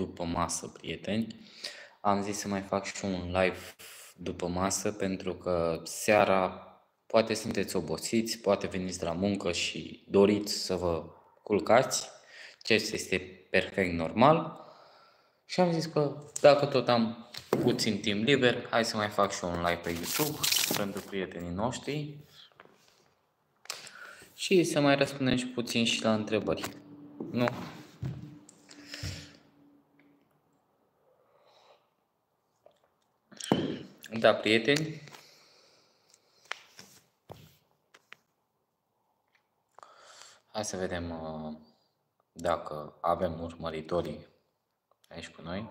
după masă, prieteni. Am zis să mai fac și un live după masă pentru că seara poate sunteți obosiți, poate veniți de la muncă și doriți să vă culcați, ceea ce este perfect normal. Și am zis că dacă tot am puțin timp liber, hai să mai fac și un live pe YouTube pentru prietenii noștri și să mai răspundem și puțin și la întrebări. Nu? Da, prieteni. Hai să vedem uh, dacă avem urmăritorii aici cu noi.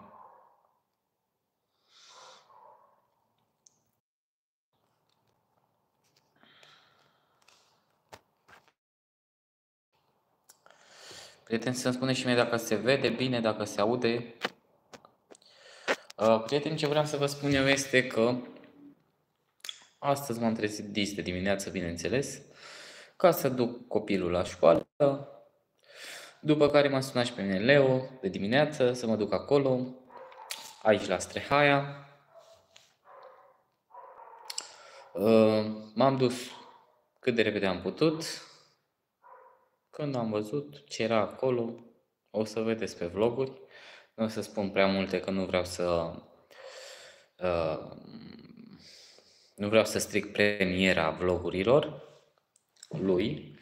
Prieteni, să-mi spune și mie dacă se vede bine, dacă se aude. Uh, prieteni, ce vreau să vă spun eu este că astăzi m-am trezit dis de dimineață, bineînțeles, ca să duc copilul la școală, după care m-a sunat și pe mine Leo de dimineață să mă duc acolo, aici la Strehaia. Uh, m-am dus cât de repede am putut, când am văzut ce era acolo, o să vedeți pe vloguri. Nu o să spun prea multe că nu vreau să uh, nu vreau să stric premiera vlogurilor lui.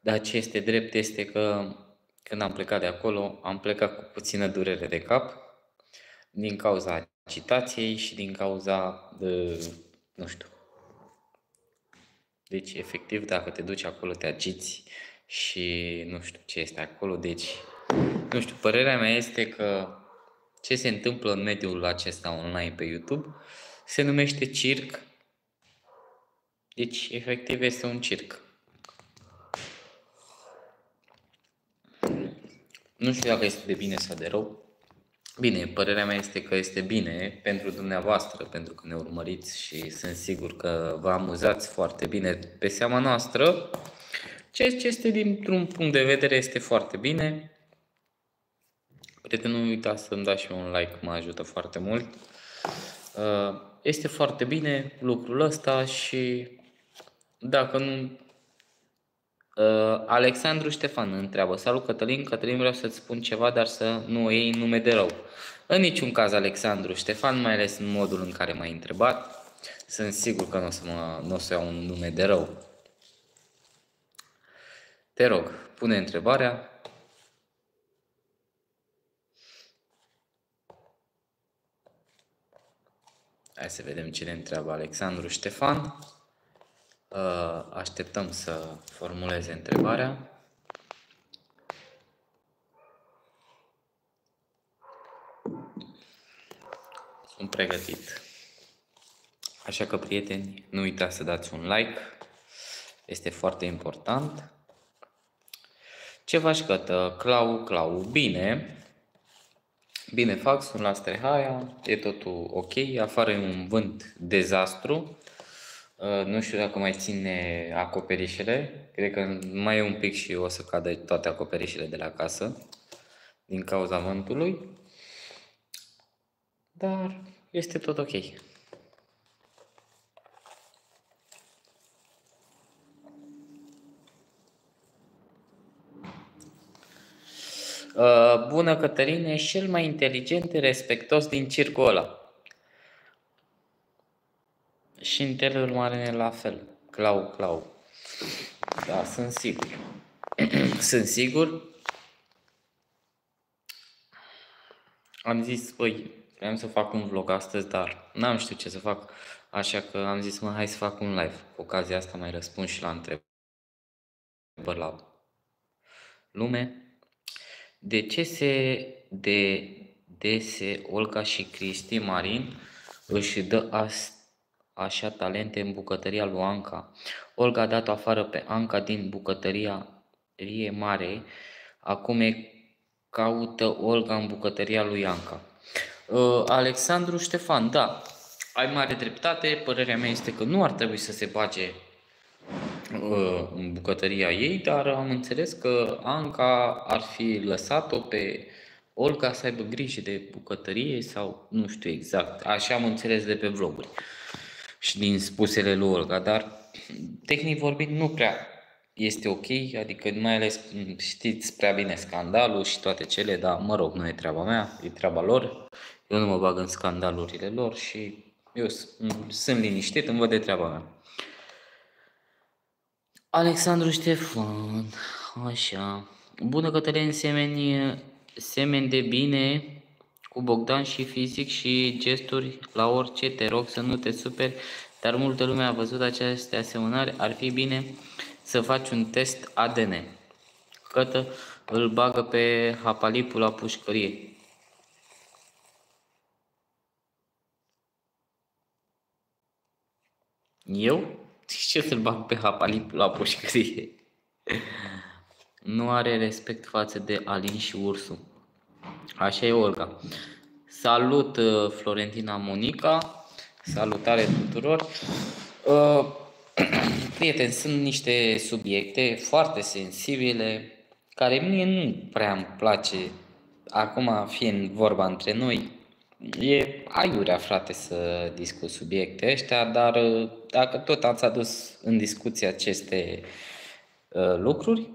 Dar ce este drept este că când am plecat de acolo, am plecat cu puțină durere de cap din cauza agitației și din cauza de, nu știu, deci, efectiv, dacă te duci acolo, te agiți și nu știu ce este acolo. Deci, nu știu, părerea mea este că ce se întâmplă în mediul acesta online pe YouTube se numește circ. Deci, efectiv, este un circ. Nu știu dacă este de bine sau de rău, Bine, părerea mea este că este bine pentru dumneavoastră, pentru că ne urmăriți și sunt sigur că vă amuzați foarte bine pe seama noastră. Ceea ce este dintr-un punct de vedere este foarte bine. Prieteni, nu uitați să-mi dați și un like, mă ajută foarte mult. Uh, este foarte bine lucrul ăsta și dacă nu Uh, Alexandru Ștefan întreabă, salut Cătălin, Cătălin vreau să-ți spun ceva, dar să nu o iei nume de rău. În niciun caz, Alexandru Ștefan, mai ales în modul în care m-ai întrebat, sunt sigur că nu o să, mă, n-o să iau un nume de rău. Te rog, pune întrebarea. Hai să vedem ce ne întreabă Alexandru Ștefan. Uh, așteptăm să formuleze întrebarea. Sunt pregătit. Așa că, prieteni, nu uitați să dați un like. Este foarte important. Ce faci, Cătă? Clau, Clau. Bine. Bine fac, sunt la Strehaia, e totul ok. Afară e un vânt dezastru. Uh, nu știu dacă mai ține acoperișele. Cred că mai e un pic și o să cadă toate acoperișele de la casă din cauza vântului. Dar este tot ok. Bună Cătăline, ești cel mai inteligent, respectos din circul ăla. Și în Intelul Marine la fel. Clau, clau. Da, sunt sigur. sunt sigur. Am zis, băi, vreau să fac un vlog astăzi, dar n-am știut ce să fac. Așa că am zis, mă, hai să fac un live. Cu ocazia asta mai răspund și la întrebări la lume. De ce se de, de se Olga și Cristi Marin își dă asta așa talente în bucătăria lui Anca. Olga a dat afară pe Anca din bucătăria Rie Mare. Acum e caută Olga în bucătăria lui Anca. Uh, Alexandru Ștefan, da, ai mare dreptate. Părerea mea este că nu ar trebui să se bage uh, în bucătăria ei, dar am înțeles că Anca ar fi lăsat-o pe Olga să aibă grijă de bucătărie sau nu știu exact. Așa am înțeles de pe vloguri și din spusele lui Olga, dar tehnic vorbind nu prea este ok, adică mai ales știți prea bine scandalul și toate cele, dar mă rog, nu e treaba mea, e treaba lor. Eu nu mă bag în scandalurile lor și eu sunt liniștit, îmi văd de treaba mea. Alexandru Ștefan, așa. Bună Cătălin, semeni, semeni de bine cu Bogdan și fizic și gesturi la orice, te rog să nu te superi, dar multă lume a văzut aceste asemănări, ar fi bine să faci un test ADN. Cătă îl bagă pe hapalipul la pușcărie. Eu? Ce să-l bag pe hapalipul la pușcărie? nu are respect față de Alin și Ursu. Așa e Olga. Salut uh, Florentina Monica, salutare tuturor. Uh, prieteni, sunt niște subiecte foarte sensibile care mie nu prea îmi place, acum fiind vorba între noi, e aiurea, frate, să discut subiecte ăștia, dar uh, dacă tot ați adus în discuție aceste uh, lucruri,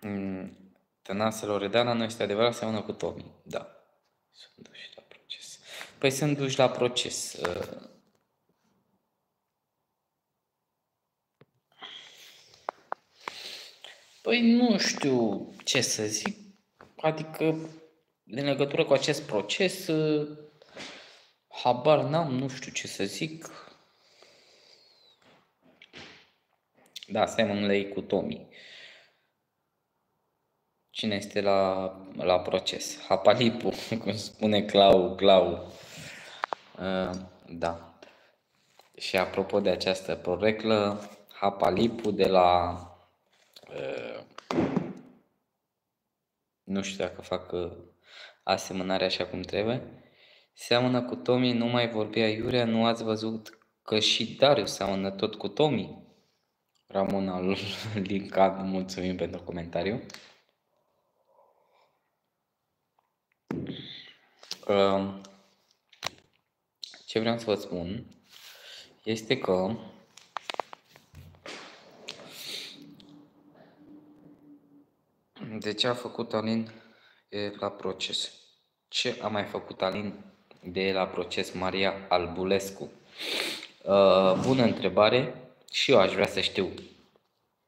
mm, Tănase Loredana nu este adevărat, seamănă cu Tomi. Da. Sunt duși la proces. Păi sunt duși la proces. Uh, Păi nu știu ce să zic. Adică, în legătură cu acest proces, uh, habar n-am, nu știu ce să zic. Da, Simon Lei cu Tomi. Cine este la, la proces? Hapalipu, cum spune Clau, Clau. Uh, da. Și apropo de această proreclă, Hapalipu de la uh, nu știu dacă fac uh, asemănare așa cum trebuie. Seamănă cu Tomi, nu mai vorbea Iurea, nu ați văzut că și Darius seamănă tot cu Tomi? Ramona Linca, mulțumim pentru comentariu. Um, ce vreau să vă spun este că de ce a făcut Alin la proces? Ce a mai făcut Alin de la proces Maria Albulescu? Uh, bună întrebare și eu aș vrea să știu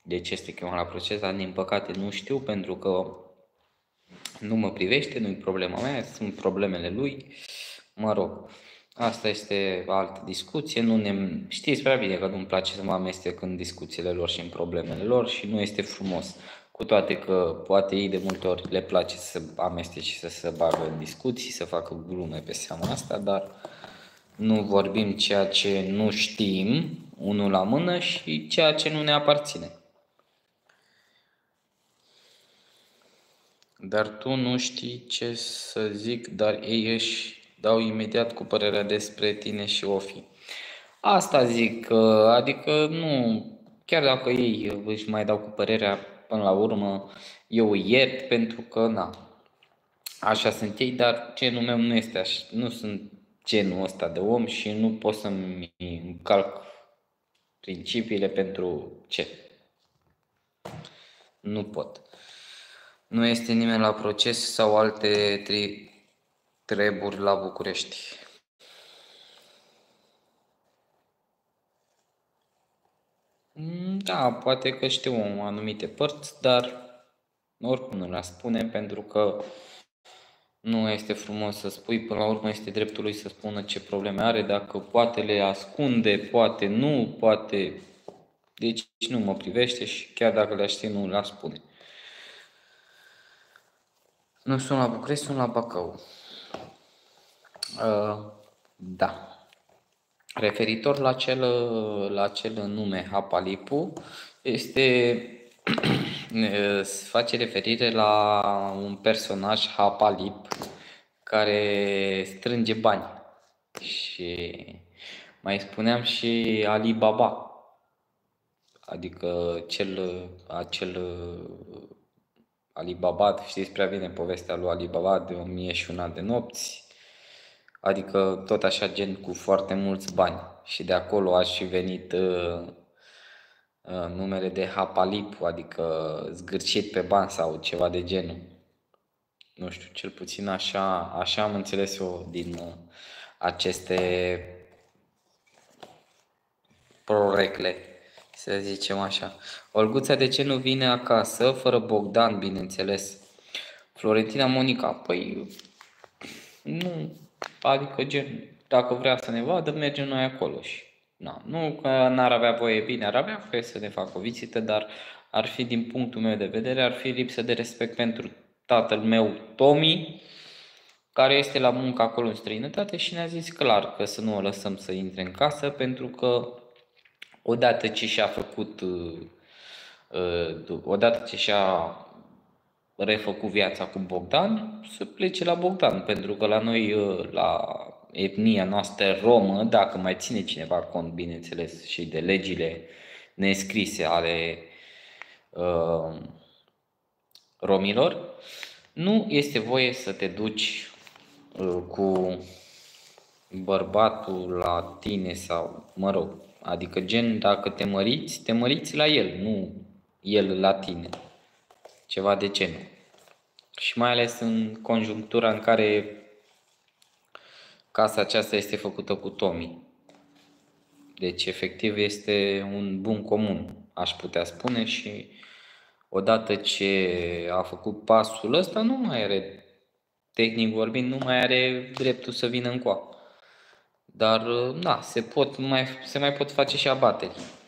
de ce este chemat la proces, dar din păcate nu știu pentru că nu mă privește, nu-i problema mea, sunt problemele lui, mă rog. Asta este altă discuție, nu ne... știți prea bine că nu-mi place să mă amestec în discuțiile lor și în problemele lor și nu este frumos. Cu toate că poate ei de multe ori le place să amestece și să se bagă în discuții, să facă glume pe seama asta, dar nu vorbim ceea ce nu știm, unul la mână și ceea ce nu ne aparține. Dar tu nu știi ce să zic, dar ei își dau imediat cu părerea despre tine și Ofi. Asta zic, adică nu, chiar dacă ei își mai dau cu părerea, până la urmă eu iert pentru că, na, așa sunt ei, dar genul meu nu este așa, nu sunt genul ăsta de om și nu pot să-mi încalc principiile pentru ce. Nu pot. Nu este nimeni la proces sau alte tri- treburi la București. Da, poate că știu anumite părți, dar oricum nu le spune pentru că nu este frumos să spui, până la urmă este dreptul lui să spună ce probleme are, dacă poate le ascunde, poate nu, poate... Deci nu mă privește și chiar dacă le știe, nu le spune. Nu sunt la București, sunt la Bacău. Uh, da. Referitor la cel, la cel nume Hapalipu, este face referire la un personaj Hapalip care strânge bani și Mai spuneam și Ali Baba. Adică cel, acel Ali Baba, știți prea bine povestea lui Ali Baba de o mie și una de nopți, adică tot așa gen cu foarte mulți bani. Și de acolo a și venit uh, uh, numele de Hapalip, adică zgârcit pe bani sau ceva de genul. Nu știu, cel puțin așa, așa am înțeles eu din uh, aceste prorecle să zicem așa. Olguța, de ce nu vine acasă, fără Bogdan, bineînțeles? Florentina Monica, păi nu, adică gen, dacă vrea să ne vadă, mergem noi acolo și na, nu că n-ar avea voie bine, ar avea voie să ne facă o vizită, dar ar fi, din punctul meu de vedere, ar fi lipsă de respect pentru tatăl meu, Tomi, care este la muncă acolo în străinătate și ne-a zis clar că să nu o lăsăm să intre în casă pentru că odată ce și-a făcut, uh, uh, odată ce și-a refăcut viața cu Bogdan, să plece la Bogdan, pentru că la noi, uh, la etnia noastră romă, dacă mai ține cineva cont, bineînțeles, și de legile nescrise ale uh, romilor, nu este voie să te duci uh, cu bărbatul la tine sau, mă rog, Adică gen, dacă te măriți, te măriți la el, nu el la tine. Ceva de genul. Și mai ales în conjunctura în care casa aceasta este făcută cu Tommy. Deci, efectiv, este un bun comun, aș putea spune, și odată ce a făcut pasul ăsta, nu mai are, tehnic vorbind, nu mai are dreptul să vină în coa. Dar, da, se, pot mai, se mai pot face și abateri.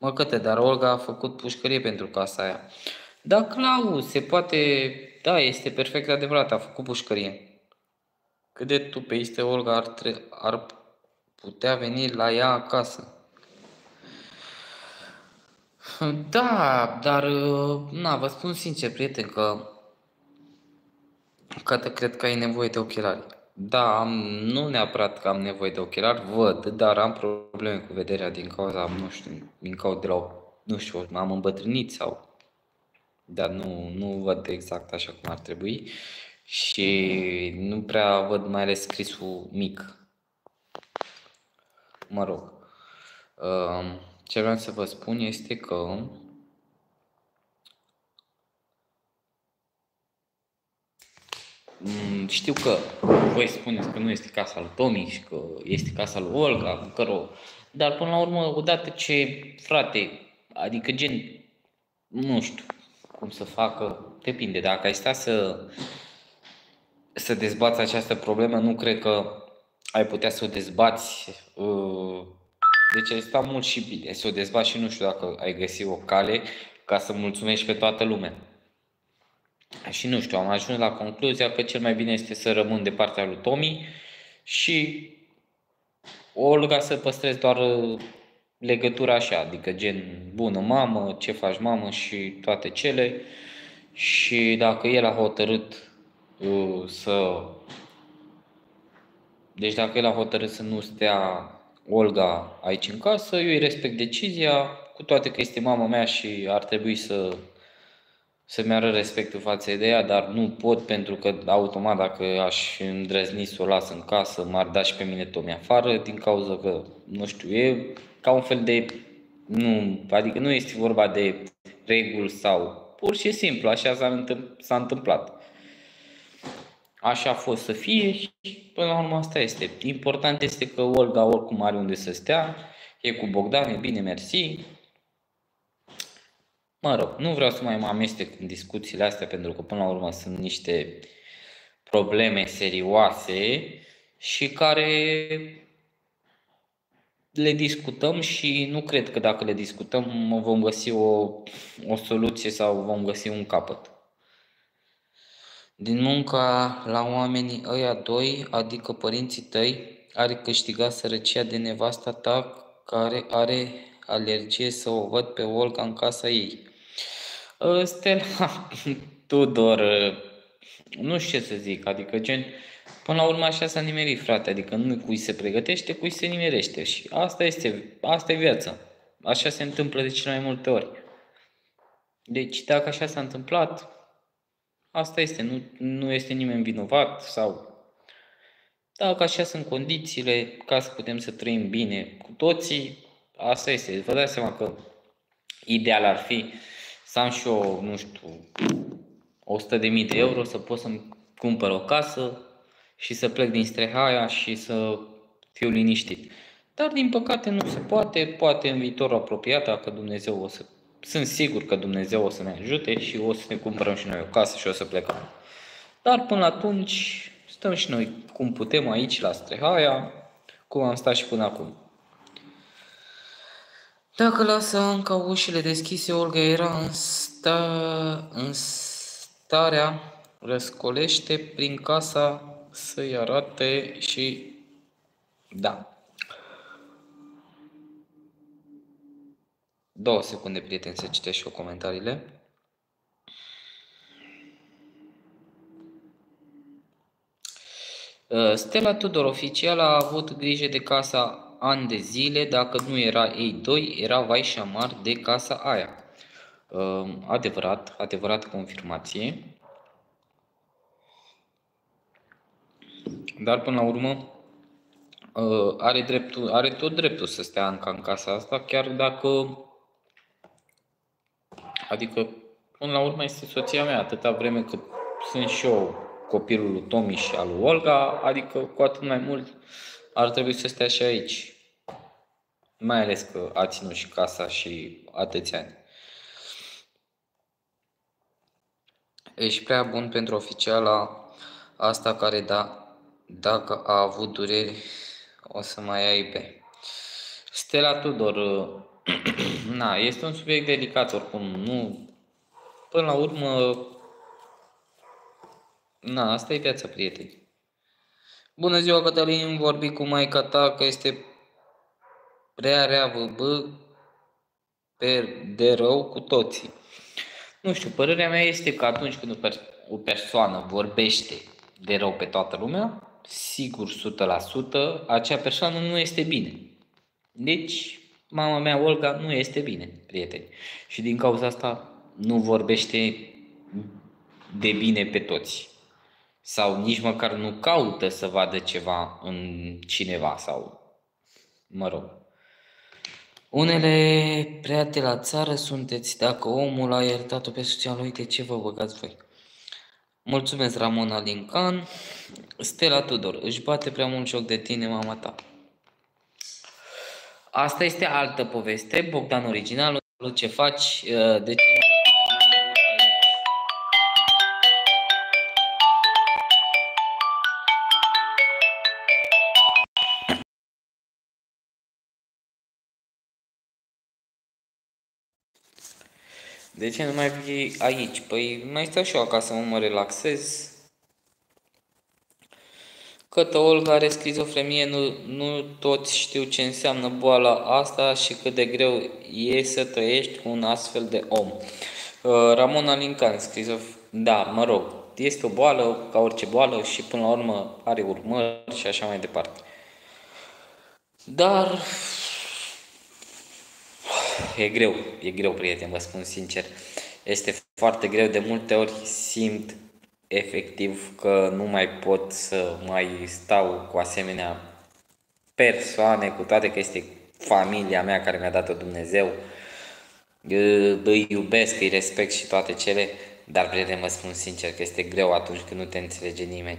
Mă căte, dar Olga a făcut pușcărie pentru casa aia. Da, Clau, se poate, da, este perfect adevărat, a făcut pușcărie. Cât de tupeiste Olga ar, tre- ar putea veni la ea acasă. Da, dar, na, vă spun sincer, prieten, că Cată, cred că ai nevoie de ochelari. Da, am, nu neapărat că am nevoie de ochelari, văd, dar am probleme cu vederea din cauza, nu știu, din cauza de la, o, nu știu, am îmbătrânit sau, dar nu, nu văd exact așa cum ar trebui și nu prea văd mai ales scrisul mic. Mă rog, um, ce vreau să vă spun este că știu că voi spuneți că nu este casa lui Tomi și că este casa lui Olga, cu căro, dar până la urmă, odată ce, frate, adică gen, nu știu cum să facă, depinde, dacă ai sta să, să dezbați această problemă, nu cred că ai putea să o dezbați uh, deci ai stat mult și bine să o dezbați și nu știu dacă ai găsit o cale ca să mulțumești pe toată lumea. Și nu știu, am ajuns la concluzia că cel mai bine este să rămân de partea lui Tomi și Olga să păstrez doar uh, legătura așa, adică gen bună mamă, ce faci mamă și toate cele. Și dacă el a hotărât uh, să... Deci dacă el a hotărât să nu stea Olga aici în casă, eu îi respect decizia, cu toate că este mama mea și ar trebui să să-mi arăt respectul față de ea, dar nu pot pentru că automat dacă aș îndrăzni să o las în casă, m-ar da și pe mine Tomi afară din cauza că, nu știu, e ca un fel de, nu, adică nu este vorba de reguli sau pur și simplu, așa s-a, întâmpl- s-a întâmplat. Așa a fost să fie și până la urmă asta este. Important este că Olga oricum are unde să stea, e cu Bogdan, e bine, mersi, Mă rog, nu vreau să mai mă amestec în discuțiile astea pentru că până la urmă sunt niște probleme serioase și care le discutăm și nu cred că dacă le discutăm vom găsi o, o soluție sau vom găsi un capăt. Din munca la oamenii ăia doi, adică părinții tăi, are câștigat sărăcia de nevasta ta care are alergie să o văd pe Olga în casa ei. Stella Tudor, nu știu ce să zic, adică gen, până la urmă așa s-a nimerit, frate, adică nu cui se pregătește, cui se nimerește și asta este, asta e viața. Așa se întâmplă de cele mai multe ori. Deci dacă așa s-a întâmplat, asta este, nu, nu este nimeni vinovat sau dacă așa sunt condițiile ca să putem să trăim bine cu toții, asta este. Vă dați seama că ideal ar fi să am și eu, nu știu, 100.000 de euro să pot să-mi cumpăr o casă și să plec din Strehaia și să fiu liniștit. Dar din păcate nu se poate, poate în viitorul apropiat, dacă Dumnezeu o să... Sunt sigur că Dumnezeu o să ne ajute și o să ne cumpărăm și noi o casă și o să plecăm. Dar până atunci stăm și noi cum putem aici la Strehaia, cum am stat și până acum. Dacă lasă încă ușile deschise, Olga era în, sta... în starea răscolește prin casa să-i arate și da. Două secunde, prieteni, să citesc și eu comentariile. Uh, Stella Tudor oficial a avut grijă de casa ani de zile, dacă nu era ei doi, era vai și amar de casa aia. Uh, adevărat, adevărat confirmație. Dar până la urmă uh, are, dreptul, are tot dreptul să stea încă în casa asta, chiar dacă adică până la urmă este soția mea, atâta vreme cât sunt și eu copilul lui Tomi și al lui Olga, adică cu atât mai mult ar trebui să stea și aici. Mai ales că a ținut și casa și atâția ani. Ești prea bun pentru oficiala asta care da, dacă a avut dureri o să mai aibă. Stella Tudor, na, este un subiect delicat oricum, nu, până la urmă Na, asta e viața, prieteni. Bună ziua, Cătălin, vorbi cu maica ta că este prea rea bă, pe de rău cu toții. Nu știu, părerea mea este că atunci când o, per- o persoană vorbește de rău pe toată lumea, sigur 100%, acea persoană nu este bine. Deci, mama mea, Olga, nu este bine, prieteni. Și din cauza asta nu vorbește de bine pe toți sau nici măcar nu caută să vadă ceva în cineva sau, mă rog. Unele prea de la țară sunteți, dacă omul a iertat-o pe soția lui, de ce vă băgați voi? Mulțumesc, Ramona Lincan. Stella Tudor, își bate prea mult joc de tine, mama ta. Asta este altă poveste. Bogdan original, ce faci? De ce De ce nu mai vii aici? Păi mai stau și eu acasă, mă, mă relaxez. Cătă Olga are schizofrenie, nu, nu toți știu ce înseamnă boala asta și cât de greu e să trăiești cu un astfel de om. Uh, Ramona Lincan, schizof... Da, mă rog, este o boală ca orice boală și până la urmă are urmări și așa mai departe. Dar e greu, e greu, prieten, vă spun sincer. Este foarte greu, de multe ori simt efectiv că nu mai pot să mai stau cu asemenea persoane, cu toate că este familia mea care mi-a dat-o Dumnezeu. Îi iubesc, îi respect și toate cele, dar prieten, mă spun sincer că este greu atunci când nu te înțelege nimeni.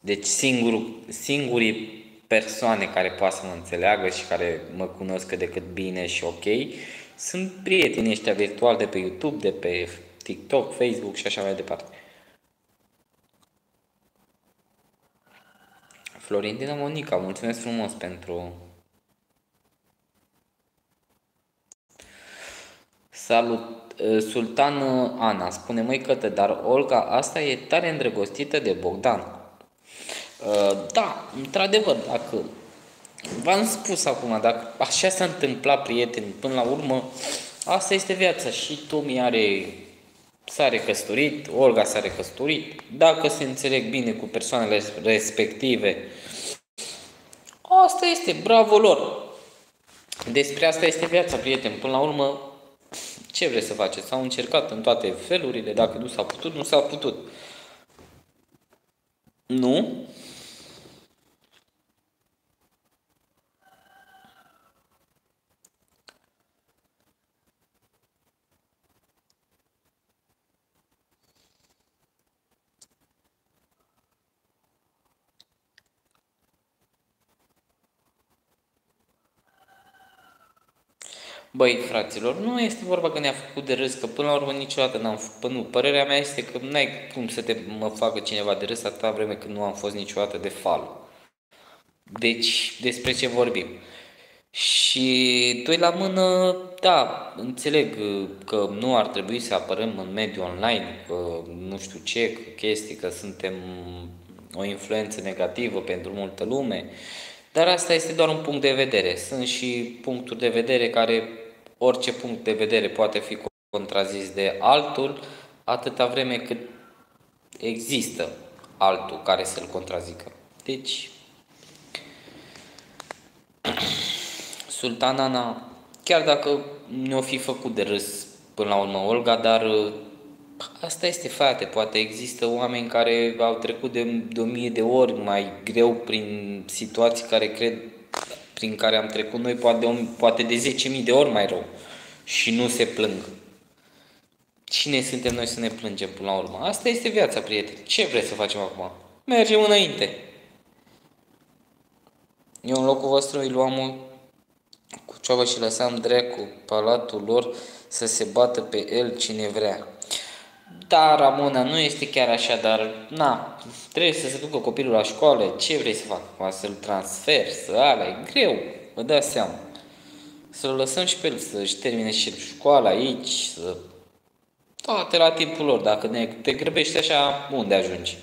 Deci singurul, singurii persoane care poate să mă înțeleagă și care mă cunosc de cât bine și ok, sunt prietenii ăștia virtuali de pe YouTube, de pe TikTok, Facebook și așa mai departe. Florentina Monica, mulțumesc frumos pentru Salut, Sultan Ana, spune măi cătă, dar Olga asta e tare îndrăgostită de Bogdan. Uh, da, într-adevăr, dacă v-am spus acum, dacă așa s-a întâmplat, prieteni, până la urmă, asta este viața și Tomi are s-a recăsătorit, Olga s-a recăsătorit, dacă se înțeleg bine cu persoanele respective, asta este, bravo lor. Despre asta este viața, prieten. Până la urmă, ce vreți să faceți? S-au încercat în toate felurile, dacă nu s-a putut, nu s-a putut. Nu? Băi, fraților, nu este vorba că ne-a făcut de râs, că până la urmă niciodată n-am făcut, nu, părerea mea este că n-ai cum să te mă facă cineva de râs atâta vreme când nu am fost niciodată de fal. Deci, despre ce vorbim? Și doi la mână, da, înțeleg că nu ar trebui să apărăm în mediul online, că nu știu ce, că chestii, că suntem o influență negativă pentru multă lume, dar asta este doar un punct de vedere. Sunt și puncturi de vedere care, orice punct de vedere poate fi contrazis de altul, atâta vreme cât există altul care să-l contrazică. Deci, Sultanana, chiar dacă ne-o fi făcut de râs până la urmă Olga, dar Asta este, frate, poate există oameni care au trecut de, de o mie de ori mai greu prin situații care cred, prin care am trecut noi, poate de, poate de 10.000 de ori mai rău și nu se plâng. Cine suntem noi să ne plângem până la urmă? Asta este viața, prieteni. Ce vreți să facem acum? Mergem înainte. Eu în locul vostru îi luam cu cioabă și lăsam drecu palatul lor să se bată pe el cine vrea. Da, Ramona, nu este chiar așa, dar na, trebuie să se ducă copilul la școală, ce vrei să fac? Să-l transfer, să ala, e greu, vă dați seama. Să-l lăsăm și pe el să-și termine și școala aici, să... Toate la timpul lor, dacă ne, te grăbești așa, unde ajungi?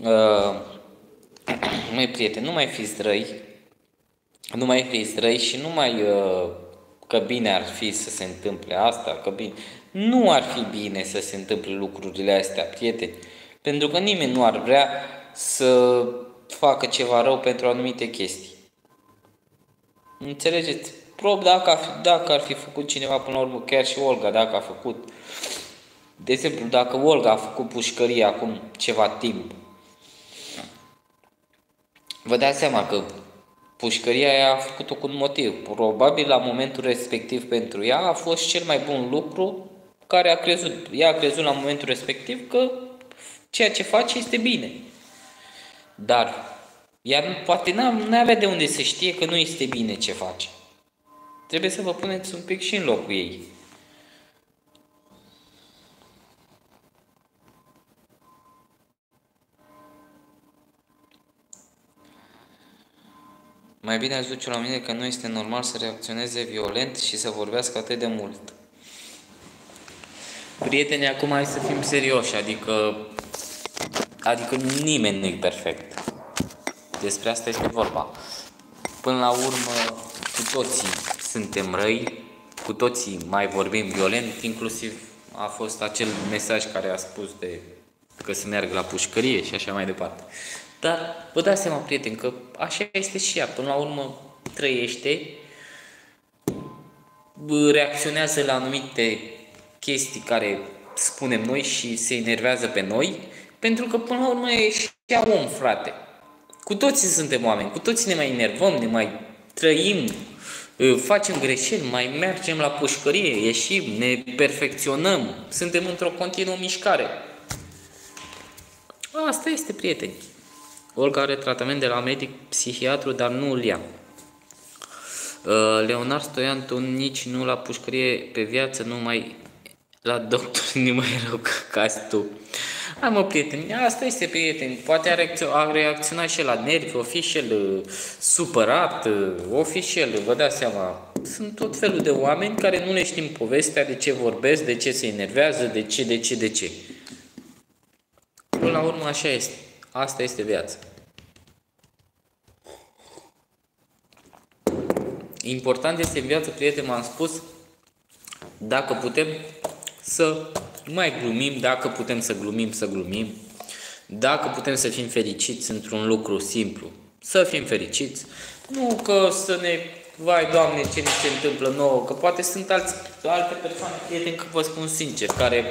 Uh, mai prieten, nu mai fiți răi, nu mai fiți răi și nu mai uh, că bine ar fi să se întâmple asta, că bine. Nu ar fi bine să se întâmple lucrurile astea, prieteni, pentru că nimeni nu ar vrea să facă ceva rău pentru anumite chestii. Înțelegeți? Prob dacă, ar fi, dacă ar fi făcut cineva până la urmă, chiar și Olga, dacă a făcut, de exemplu, dacă Olga a făcut pușcărie acum ceva timp, vă dați seama că pușcăria aia a făcut-o cu un motiv. Probabil la momentul respectiv pentru ea a fost cel mai bun lucru care a crezut. Ea a crezut la momentul respectiv că ceea ce face este bine. Dar ea poate nu avea de unde să știe că nu este bine ce face. Trebuie să vă puneți un pic și în locul ei. Mai bine aș duce la mine că nu este normal să reacționeze violent și să vorbească atât de mult. Prieteni, acum hai să fim serioși, adică, adică nimeni nu e perfect. Despre asta este vorba. Până la urmă, cu toții suntem răi, cu toții mai vorbim violent, inclusiv a fost acel mesaj care a spus de că să meargă la pușcărie și așa mai departe. Dar vă dați seama, prieteni, că așa este și ea. Până la urmă trăiește, reacționează la anumite chestii care spunem noi și se enervează pe noi, pentru că până la urmă e și ea om, frate. Cu toții suntem oameni, cu toții ne mai enervăm, ne mai trăim, facem greșeli, mai mergem la pușcărie, ieșim, ne perfecționăm, suntem într-o continuă mișcare. Asta este, prieteni. Olga are tratament de la medic psihiatru, dar nu îl ia. Uh, Leonard Stoian, tu nici nu la pușcărie pe viață, nu mai la doctor, nu mai rău ca tu. Hai mă, prieteni, asta este, prieteni. Poate a, reacționat, a reacționat și la nervi, o fi și el uh, supărat, uh, o fi și el, vă dați seama. Sunt tot felul de oameni care nu le știm povestea, de ce vorbesc, de ce se enervează, de ce, de ce, de ce. Până la urmă așa este. Asta este viața. important este în viață, prieteni, m-am spus, dacă putem să mai glumim, dacă putem să glumim, să glumim, dacă putem să fim fericiți într-un lucru simplu, să fim fericiți, nu că să ne, vai Doamne, ce ni se întâmplă nouă, că poate sunt alți, alte persoane, prieteni, că vă spun sincer, care,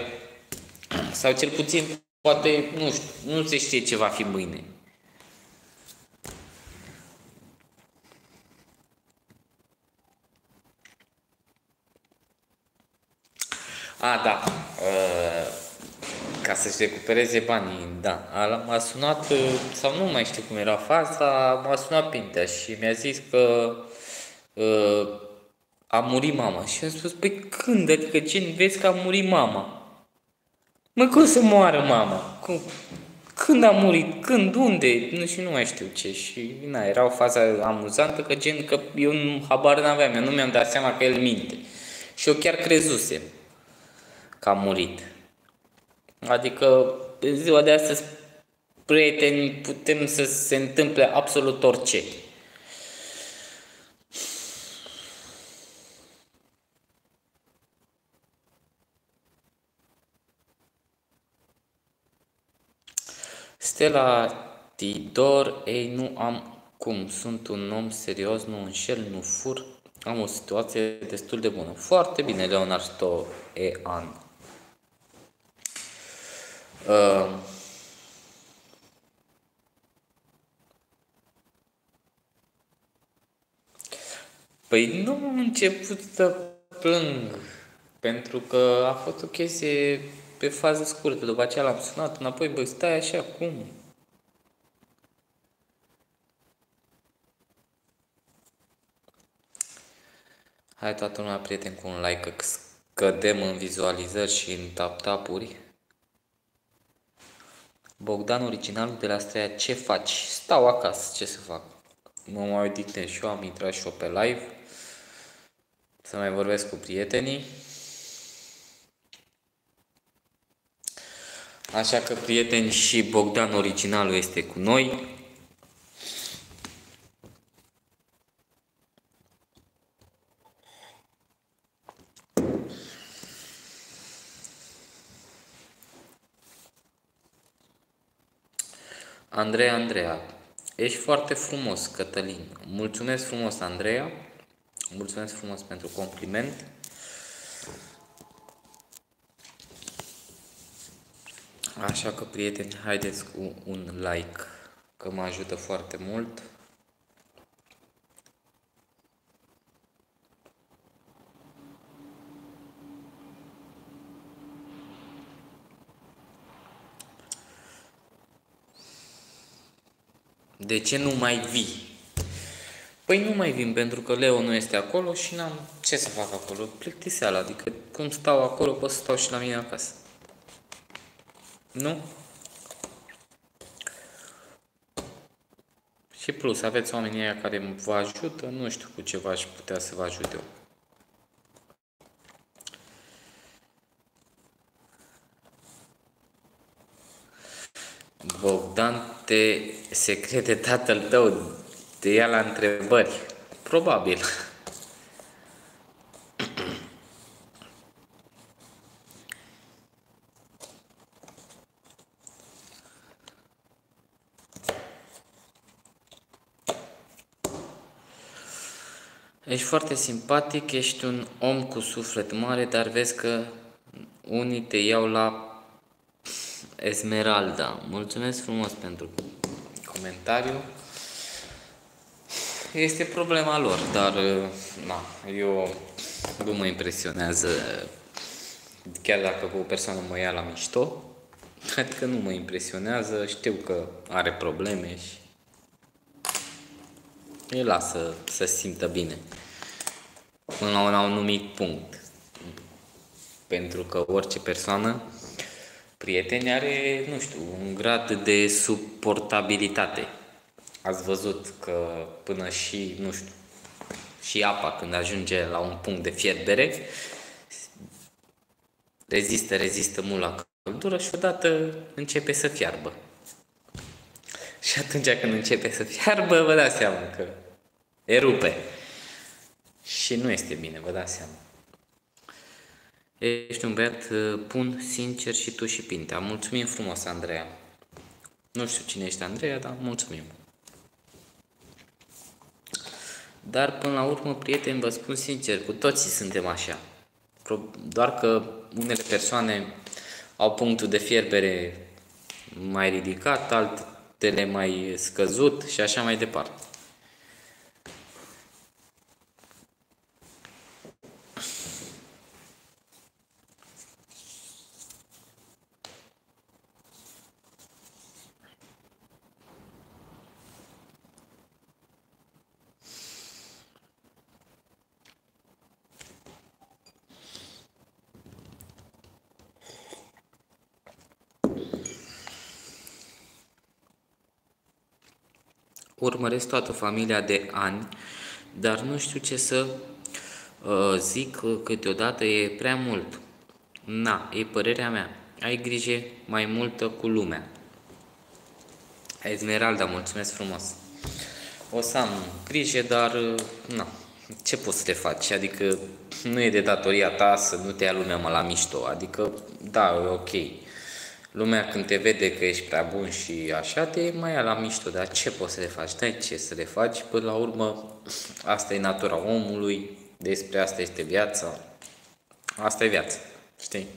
sau cel puțin, poate, nu știu, nu se știe ce va fi mâine. A, da. Uh, ca să-și recupereze banii, da. M-a sunat, uh, sau nu mai știu cum era faza, m-a sunat Pintea și mi-a zis că uh, a murit mama. Și am spus, păi când? Adică ce vezi că a murit mama? Mă, cum să moară mama? Cum? Când a murit? Când? Unde? Nu și nu mai știu ce. Și na, era o fază amuzantă că gen că eu nu, habar n-aveam, eu nu mi-am dat seama că el minte. Și eu chiar crezusem că a murit. Adică în ziua de astăzi, prieteni, putem să se întâmple absolut orice. Stella Tidor, ei nu am cum, sunt un om serios, nu înșel, nu fur, am o situație destul de bună. Foarte bine, Leonard Sto e an. Uh, păi nu am început să plâng, pentru că a fost o chestie pe fază scurtă. După aceea l-am sunat înapoi, băi, stai așa, cum? Hai toată lumea, prieten, cu un like, că scădem în vizualizări și în tap-tapuri. Bogdan, originalul de la Streia, ce faci? Stau acasă, ce să fac? Mă mai odihnesc și eu, am intrat și eu pe live să mai vorbesc cu prietenii. Așa că, prieteni, și Bogdan, originalul, este cu noi. Andreea Andreea. Ești foarte frumos, Cătălin. Mulțumesc frumos, Andreea. Mulțumesc frumos pentru compliment. Așa că, prieteni, haideți cu un like, că mă ajută foarte mult. De ce nu mai vii? Păi nu mai vin pentru că Leo nu este acolo și n-am ce să fac acolo. Plictiseală, adică cum stau acolo pot să stau și la mine acasă. Nu? Și plus, aveți oamenii aia care vă ajută, nu știu cu ce v-aș putea să vă ajut eu. Bogdan te se crede tatăl tău, te ia la întrebări. Probabil. Ești foarte simpatic, ești un om cu suflet mare, dar vezi că unii te iau la Esmeralda. Mulțumesc frumos pentru comentariu. Este problema lor, dar na, eu nu mă impresionează chiar dacă o persoană mă ia la mișto, adică nu mă impresionează, știu că are probleme și îi lasă să simtă bine până la un anumit punct. Pentru că orice persoană prieteni are, nu știu, un grad de suportabilitate. Ați văzut că până și, nu știu, și apa când ajunge la un punct de fierbere, rezistă, rezistă mult la căldură și odată începe să fiarbă. Și atunci când începe să fiarbă, vă dați seama că erupe. Și nu este bine, vă dați seama. Ești un băiat bun, sincer și tu și Pintea. Mulțumim frumos, Andreea. Nu știu cine ești Andreea, dar mulțumim. Dar până la urmă, prieteni, vă spun sincer, cu toții suntem așa. Doar că unele persoane au punctul de fierbere mai ridicat, altele mai scăzut și așa mai departe. Urmăresc toată familia de ani, dar nu știu ce să uh, zic câteodată e prea mult. Na, e părerea mea. Ai grijă mai multă cu lumea. Esmeralda, mulțumesc frumos. O să am grijă, dar na, ce poți să te faci? Adică nu e de datoria ta să nu te ia lumea mă la mișto. Adică, da, e ok lumea când te vede că ești prea bun și așa, te mai ia la mișto, dar ce poți să le faci? Dai ce să le faci? Până la urmă, asta e natura omului, despre asta este viața, asta e viața, știi?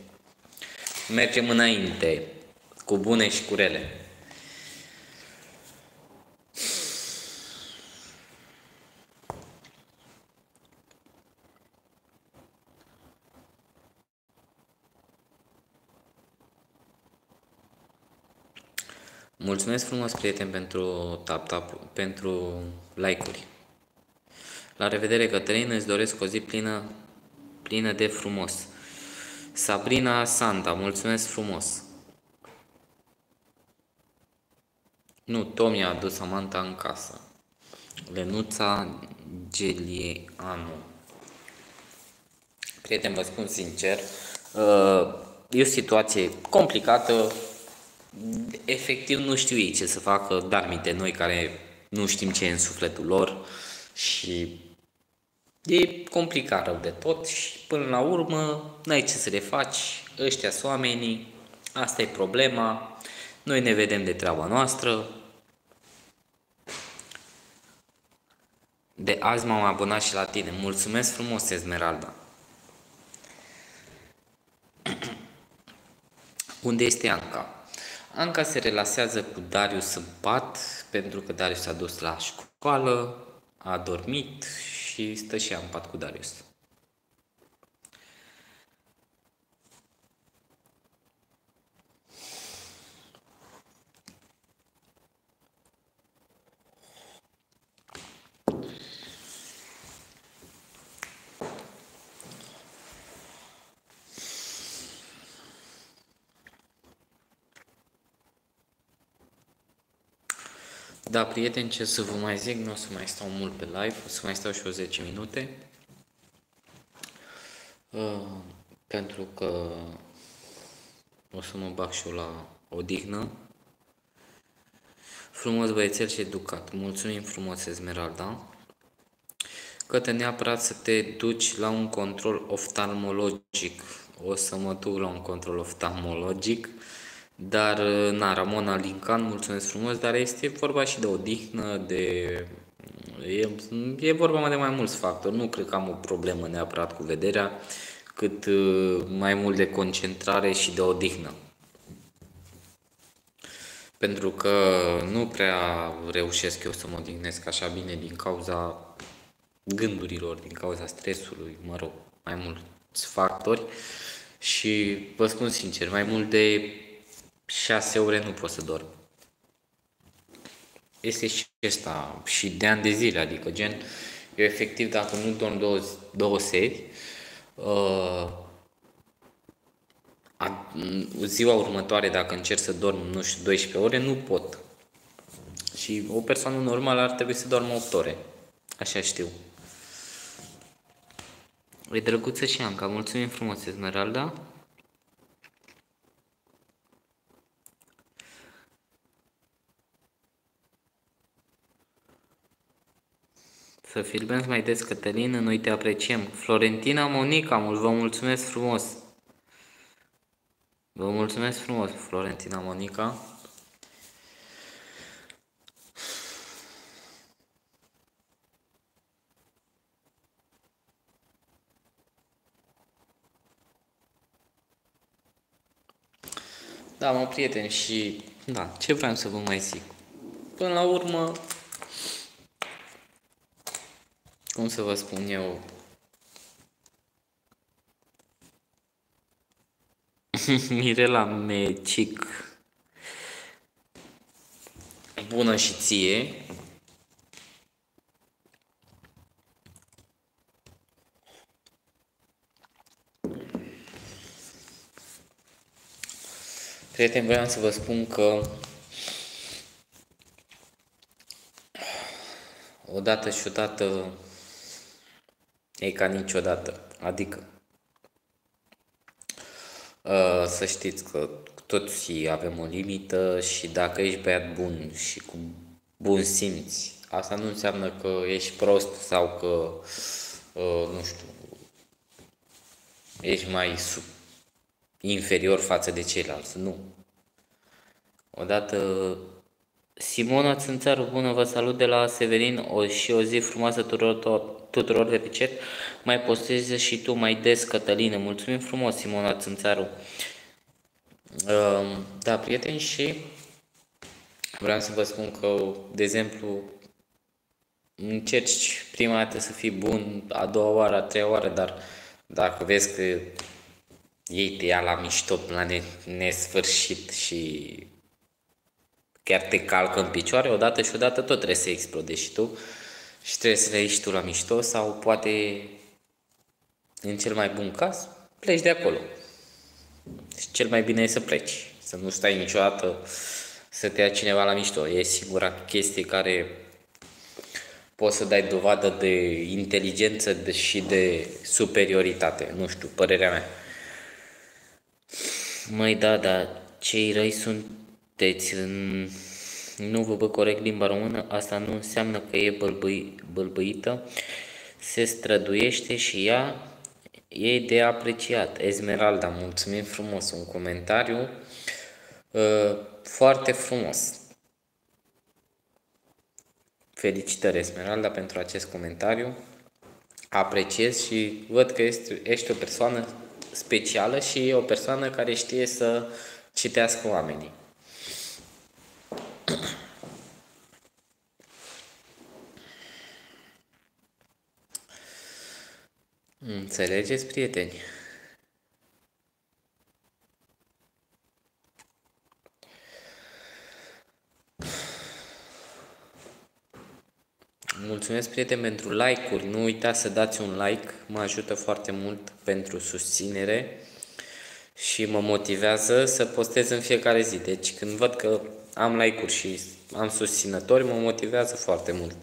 Mergem înainte, cu bune și cu rele. Mulțumesc frumos, prieten, pentru tap-tap, pentru like-uri. La revedere, Cătălin, îți doresc o zi plină, plină de frumos. Sabrina Santa, mulțumesc frumos. Nu, Tomi a adus Samantha în casă. Lenuța Gelieanu. Prieten, vă spun sincer, uh, e o situație complicată, efectiv nu știu ei ce să facă, dar minte noi care nu știm ce e în sufletul lor și e complicat rău de tot și până la urmă n-ai ce să le faci, ăștia sunt oamenii, asta e problema, noi ne vedem de treaba noastră. De azi m-am abonat și la tine. Mulțumesc frumos, Esmeralda. Unde este Anca? Anca se relasează cu Darius în pat, pentru că Darius s-a dus la școală, a dormit și stă și ea în pat cu Darius. Da, prieteni, ce să vă mai zic, nu o să mai stau mult pe live, o să mai stau și o 10 minute. Uh, pentru că o să mă bag și eu la odihnă. Frumos băiețel și educat. Mulțumim frumos, Esmeralda. Că te neapărat să te duci la un control oftalmologic. O să mă duc la un control oftalmologic dar, na, Ramona Lincan, mulțumesc frumos, dar este vorba și de odihnă, de... E, e vorba mai de mai mulți factori. Nu cred că am o problemă neapărat cu vederea, cât uh, mai mult de concentrare și de odihnă. Pentru că nu prea reușesc eu să mă odihnesc așa bine din cauza gândurilor, din cauza stresului, mă rog, mai mulți factori. Și vă spun sincer, mai mult de 6 ore nu pot să dorm. Este și asta, și de ani de zile, adică gen, eu efectiv dacă nu dorm două, două seri, uh, a, ziua următoare, dacă încerc să dorm, nu știu, 12 ore, nu pot. Și o persoană normală ar trebui să doarmă 8 ore. Așa știu. E drăguță și Anca. Mulțumim frumos, Esmeralda. Să filmezi mai des, Cătălin, noi te apreciem. Florentina Monica, mult vă mulțumesc frumos. Vă mulțumesc frumos, Florentina Monica. Da, mă, prieteni, și da, ce vreau să vă mai zic? Până la urmă, cum să vă spun eu, Mirela Mecic, bună și ție, Prieteni, vreau să vă spun că odată și odată e ca niciodată. Adică uh, să știți că toți avem o limită și dacă ești băiat bun și cu bun simț, asta nu înseamnă că ești prost sau că, uh, nu știu, ești mai sub inferior față de ceilalți. Nu. Odată Simona Țânțaru, bună, vă salut de la Severin o, și o zi frumoasă tuturor, tuturor de pe chat. Mai postezi și tu mai des, Cătăline. Mulțumim frumos, Simona Țânțaru. Uh, da, prieteni, și vreau să vă spun că, de exemplu, încerci prima dată să fii bun, a doua oară, a treia oară, dar dacă vezi că ei te ia la mișto la nesfârșit și chiar te calcă în picioare, odată și odată tot trebuie să explodezi și tu și trebuie să le ieși tu la mișto sau poate, în cel mai bun caz, pleci de acolo. Și cel mai bine e să pleci, să nu stai niciodată să te ia cineva la mișto. E singura chestie care poți să dai dovadă de inteligență și de superioritate. Nu știu, părerea mea. Măi, da, da, cei răi sunteți în... Nu vă văd corect limba română, asta nu înseamnă că e bălbăi, bălbăită, se străduiește și ea e de apreciat. Esmeralda, mulțumim frumos, un comentariu uh, foarte frumos. Felicitări, Esmeralda, pentru acest comentariu. Apreciez și văd că ești, ești o persoană specială și e o persoană care știe să citească oamenii. Înțelegeți, prieteni? Mulțumesc, prieteni, pentru like-uri. Nu uitați să dați un like, mă ajută foarte mult pentru susținere și mă motivează să postez în fiecare zi. Deci când văd că am like-uri și am susținători, mă motivează foarte mult.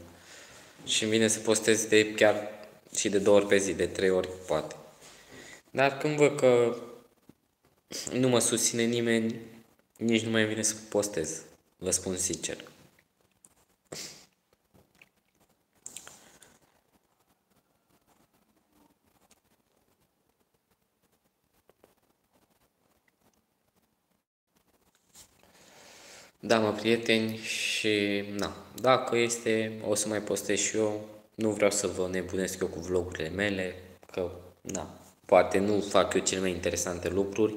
Și îmi vine să postez de chiar și de două ori pe zi, de trei ori poate. Dar când văd că nu mă susține nimeni, nici nu mai vine să postez. Vă spun sincer. Da, mă, prieteni, și na, dacă este, o să mai postez și eu. Nu vreau să vă nebunesc eu cu vlogurile mele, că, na, poate nu fac eu cele mai interesante lucruri,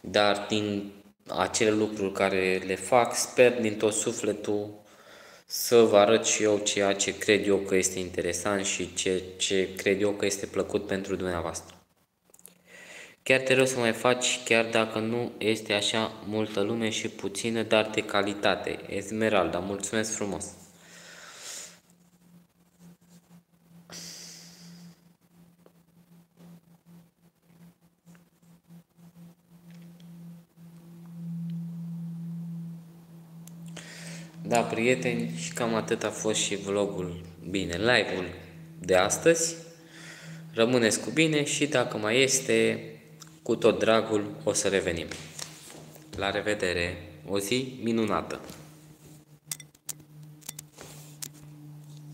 dar din acele lucruri care le fac, sper din tot sufletul să vă arăt și eu ceea ce cred eu că este interesant și ce, ce cred eu că este plăcut pentru dumneavoastră. Chiar te rog să mai faci, chiar dacă nu este așa multă lume și puțină, dar de calitate. Esmeralda, mulțumesc frumos! Da, prieteni, și cam atât a fost și vlogul, bine, live-ul de astăzi. Rămâneți cu bine și dacă mai este, cu tot dragul o să revenim. La revedere! O zi minunată!